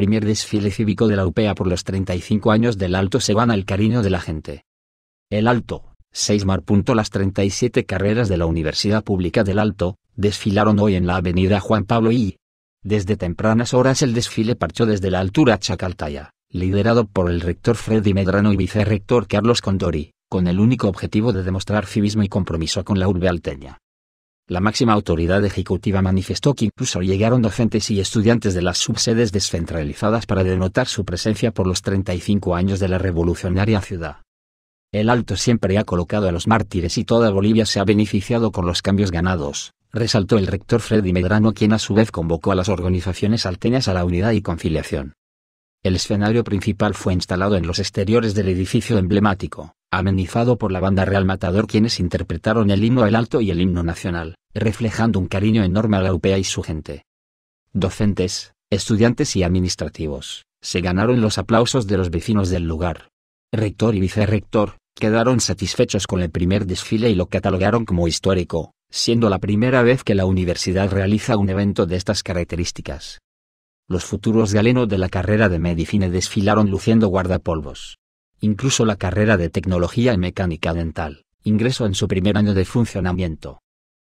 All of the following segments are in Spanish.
primer desfile cívico de la UPEA por los 35 años del Alto se gana el cariño de la gente. El Alto, 6 mar. Las 37 carreras de la Universidad Pública del Alto, desfilaron hoy en la avenida Juan Pablo y. Desde tempranas horas el desfile parchó desde la altura Chacaltaya, liderado por el rector Freddy Medrano y vicerrector Carlos Condori, con el único objetivo de demostrar civismo y compromiso con la urbe alteña. La máxima autoridad ejecutiva manifestó que incluso llegaron docentes y estudiantes de las subsedes descentralizadas para denotar su presencia por los 35 años de la revolucionaria ciudad. El Alto siempre ha colocado a los mártires y toda Bolivia se ha beneficiado con los cambios ganados, resaltó el rector Freddy Medrano quien a su vez convocó a las organizaciones alteñas a la unidad y conciliación. El escenario principal fue instalado en los exteriores del edificio emblemático, amenizado por la banda Real Matador quienes interpretaron el himno El Alto y el himno nacional, reflejando un cariño enorme a la UPEA y su gente. Docentes, estudiantes y administrativos, se ganaron los aplausos de los vecinos del lugar. Rector y vicerrector, quedaron satisfechos con el primer desfile y lo catalogaron como histórico, siendo la primera vez que la universidad realiza un evento de estas características. Los futuros galenos de la carrera de medicina desfilaron luciendo guardapolvos. Incluso la carrera de tecnología y mecánica dental, ingresó en su primer año de funcionamiento.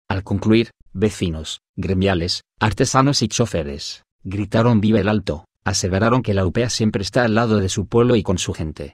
Al concluir, vecinos, gremiales, artesanos y choferes, gritaron viva el alto, aseveraron que la UPEA siempre está al lado de su pueblo y con su gente.